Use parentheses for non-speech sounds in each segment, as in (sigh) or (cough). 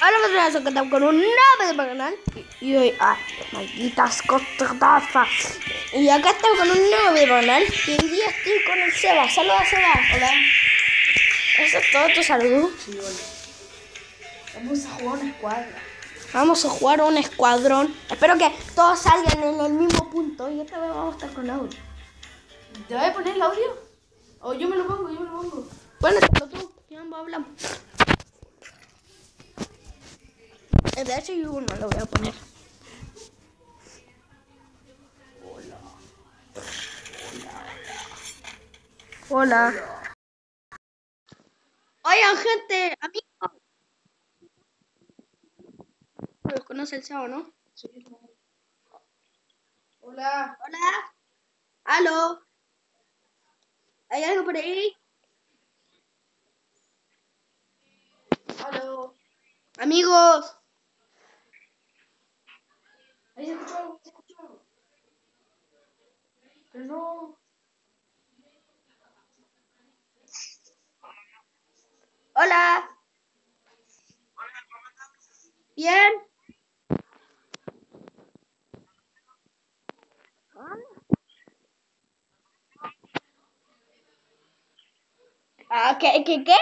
Hola, soy Katam con un nuevo video canal. Y hoy, ah, malditas costazas. Y acá estamos con un nuevo video canal. Y hoy día estoy con el Seba. Saluda, Seba. Hola. ¿Eso es todo tu saludo? Sí, hola. Vamos a jugar una escuadra. Vamos a jugar un escuadrón. Espero que todos salgan en el mismo punto. Y esta vez vamos a estar con audio. ¿Te voy a poner el audio? O yo me lo pongo, yo me lo pongo. Bueno, tú, ya ambos hablamos. De hecho, yo no lo voy a poner. Hola. Oigan, gente, amigos. ¿Los conoce el Sao, no? Sí. Hola. Hola. ¿Aló? ¿Hay algo por ahí? Aló. Amigos. No. Hola. Bien. Ah, ¿qué, qué, qué?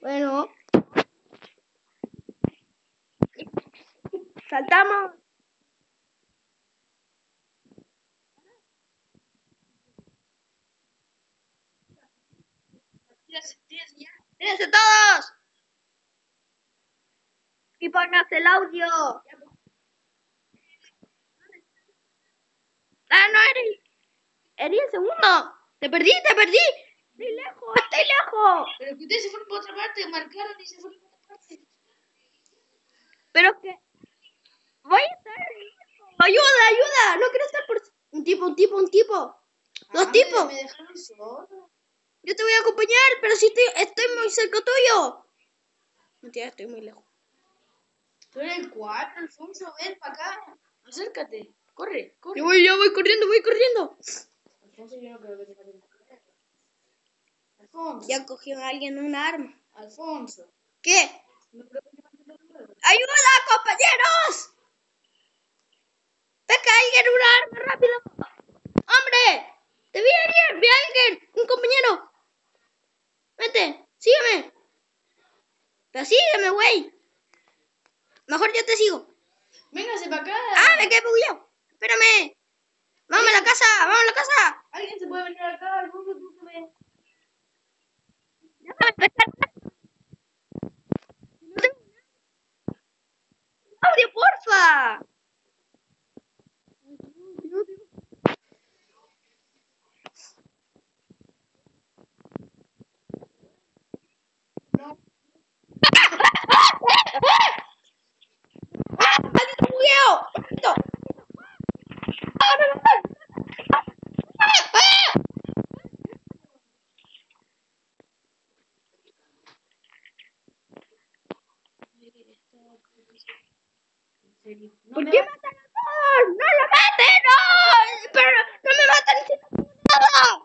Bueno. Saltamos. Ya. ¡Tírense todos! Y pónganse el audio. Ah, no, eres. Eres el segundo. Te perdí, te perdí. Estoy lejos, estoy lejos. Pero que ustedes se fueron por otra parte, marcaron y se fueron por otra parte. Pero que. Voy a estar. Ayuda, ayuda. No quiero estar por. Un tipo, un tipo, un tipo. Dos Ah, tipos. Me, me dejaron solo. Yo te voy a acompañar, pero si estoy, estoy muy cerca tuyo. Mentira, estoy muy lejos. Tú eres el cuatro, Alfonso, ven para acá. Acércate. Corre, corre. Yo voy, yo voy corriendo, voy corriendo. Alfonso, yo no creo que te. Alfonso. Ya cogió a alguien un arma. Alfonso. ¿Qué? No creo que te. ¡Ayuda, compañeros! ¡Saca a alguien un arma rápido! ¡Hombre! ¡Te vi alguien! ¡Vi a alguien! ¡Un compañero! ¡Vete! ¡Sígueme! ¡Pero sígueme, güey! Mejor yo te sigo. Véngase para acá. ¡Ah, me quedé bugueado! ¡Espérame! ¡Vamos a la casa! ¡Vamos a la casa! Alguien se puede venir acá, Alfonso, tú que me. ¡Déjame empezar! No tengo nada. ¡Audio, porfa! No. ¡Ah, maldito bugueo! ¡Maldito! ¡Ah, no, no, no! ¡Ah, ah! En serio. No ¿Por me qué va- matan a todos? ¡No lo maten! ¡No! ¡Pero no me matan si no tengo nada!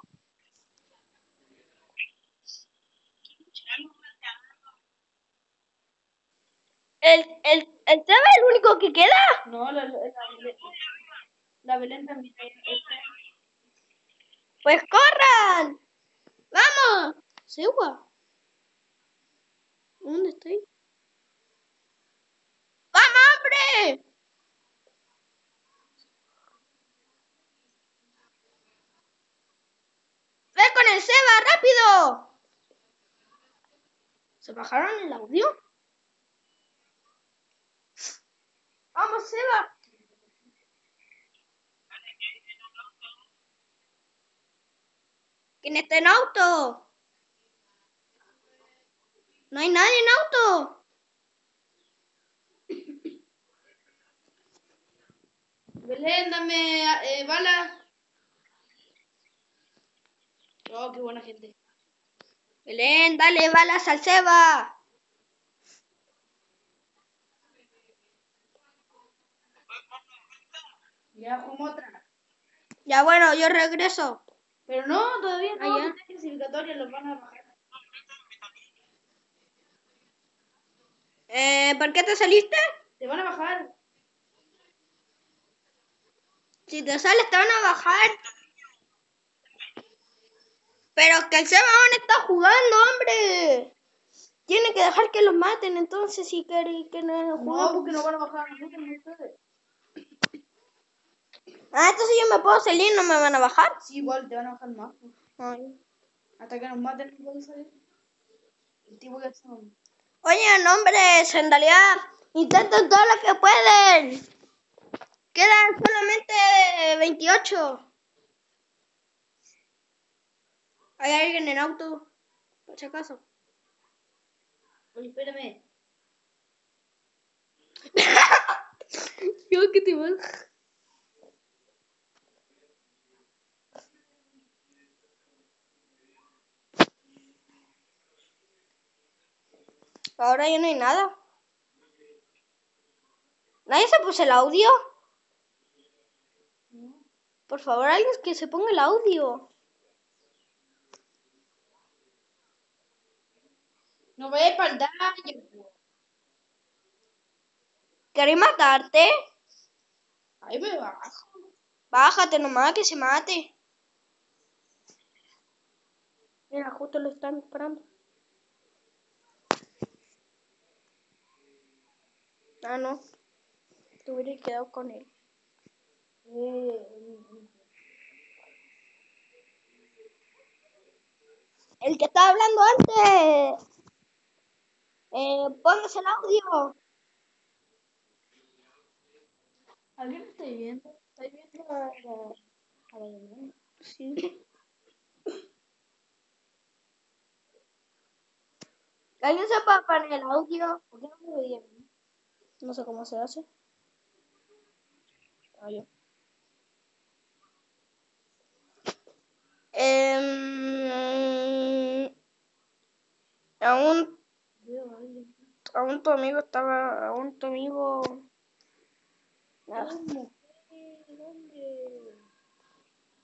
¿El, el, Seba es el único que queda? No, la, la, la, Belén- la Belén también. ¡Pues corran! ¡Vamos! ¿Segua? ¿Dónde estoy? ¡Vamos, hombre! ¡Ve con el Seba, rápido! ¿Se bajaron el audio? ¡Vamos, Seba! ¿Quién está en auto? No hay nadie en auto. Belén, dame eh, bala. Oh, qué buena gente. Belén, dale balas al Seba. Ya, como otra. Ya, bueno, yo regreso. Pero no, todavía no. Allá. Las los van a bajar. Eh, ¿Por qué te saliste? Te van a bajar. Si te sales, te van a bajar. Pero que el Seba Sebaón está jugando, hombre. Tiene que dejar que los maten entonces si quieren que no jueguen. No, porque no van a bajar. No, no, no, Ah, entonces yo me puedo salir, no me van a bajar. Sí, igual te van a bajar más. pues. Ay. Hasta que nos maten, no pueden salir. El tipo que son. Oigan, hombres, en realidad intenten todo lo que pueden. Quedan solamente 28. Hay alguien en auto, por si acaso. Oye, espérame. (laughs) Yo que te voy. Ahora ya no hay nada. ¿Nadie se puso el audio? Por favor, alguien que se ponga el audio. No voy a po. ¿Querés matarte? Ahí me bajo. Bájate nomás que se mate. Mira, justo lo están disparando. Ah, no. Te hubieras quedado con él. El que estaba hablando antes. Eh, póngase el audio. ¿Alguien está viendo? ¿Está viendo a la, a la llamada? Sí. ¿Alguien sepa poner el audio? ¿Por qué no me a mí? No sé cómo se hace. Ah, yo. Em, aún, aún tu amigo estaba, aún tu amigo. Nada.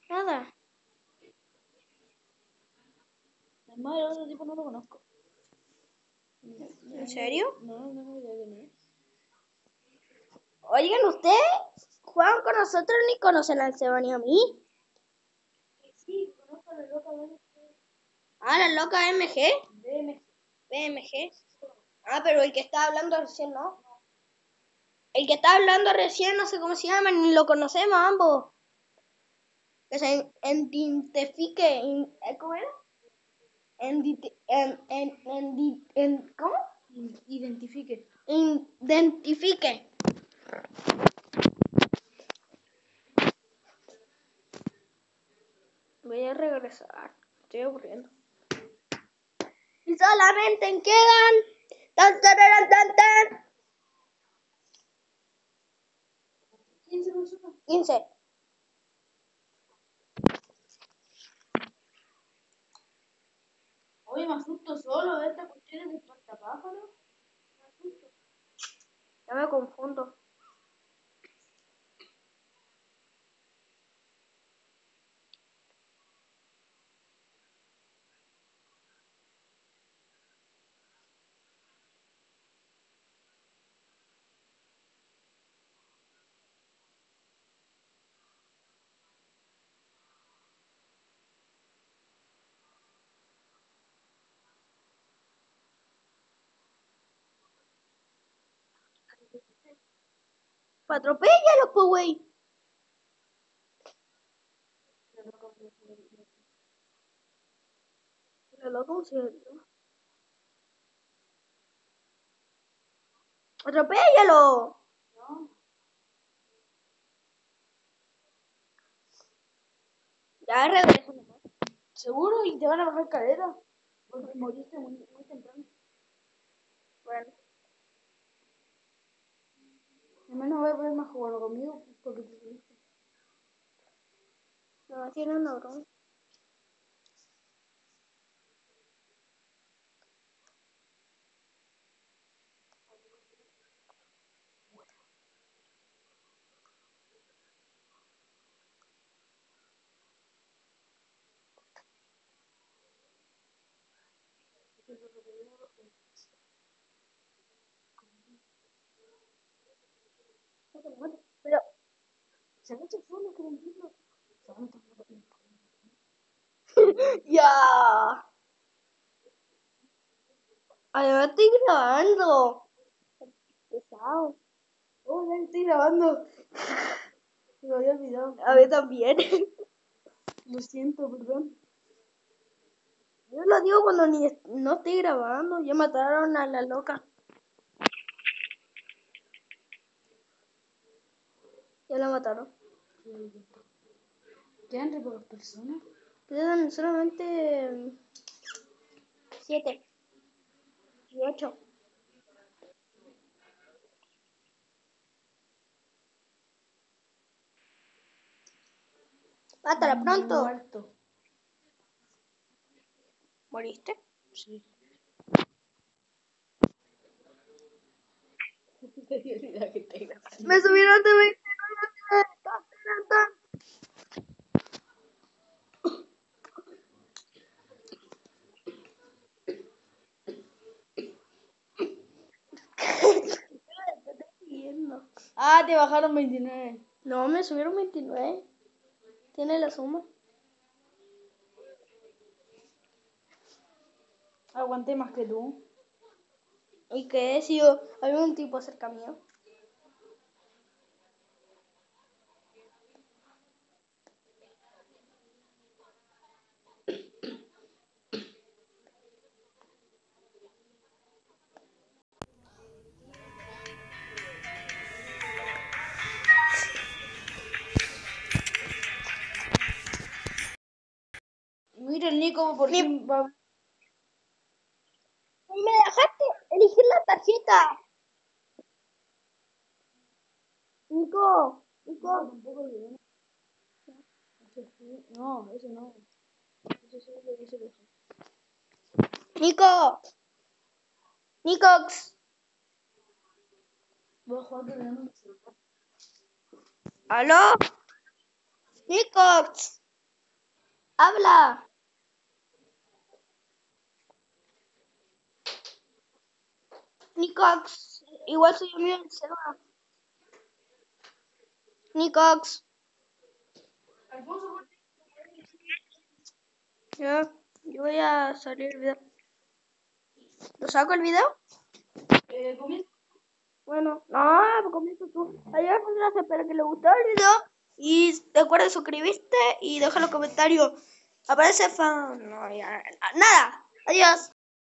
Nada. Además, el otro tipo no lo conozco. ¿En serio? No, no tengo idea quién es. Oigan, ¿ustedes juegan con nosotros ni conocen al Seba ni a mí? Sí, conozco a la loca de Ah, la loca MG. BMG. BMG. Ah, pero el que está hablando recién no. El que está hablando recién no sé cómo se llama, ni lo conocemos ambos. Que se identifique. eh, ¿Cómo era? En- ¿Cómo? Identifique. Identifique. Voy a regresar. Estoy aburriendo. Y solamente quedan. Tan, tan, tan, tan, 15 personas. 15. Oye, me asusto solo de esta cuestión de espantapájaros. Me asusto. Ya me confundo. Pues atropéllalo, pues, güey. Se dio. ¡Atropéllalo! No. Ya regreso nomás. ¿Seguro? Y te van a bajar cadera. Porque moriste muy, muy temprano. Bueno, menos voy a poder más jugar conmigo porque te no tiene Pero, Se han hecho solo, que a estar- ya. Ay, me estoy grabando. Pesado. Oh, ya estoy grabando. Me había olvidado. A ver también. Lo siento, perdón. Yo lo digo cuando ni no estoy grabando. Ya mataron a la loca. Ya la mataron. ¿Quedan re pocas personas? Quedan solamente mm, siete y ocho. Mátala pronto. Muerto. ¿Moriste? Sí. (laughs) Me subieron de Ah, te bajaron 29. No, me subieron 29. Tiene la suma. Aguanté más que tú. ¿Y qué? Si yo, había un tipo cerca mío. Nico, por va. Y me dejaste elegir la tarjeta. Nico, Nico. No, ese no. Ese sí lo que sí. Nico. Nicox. ¿Aló? Nicox. Habla. Nicox. Igual soy amigo del celular. Nicox. Ya, yo voy a salir el video. ¿Lo saco el video? Eh. Bueno, no, pues comienza tú. Adiós, gracias, espero que les gustó el video. Y recuerda suscribirte y deja los comentarios. Aparece fan. No, ya. Nada. Adiós.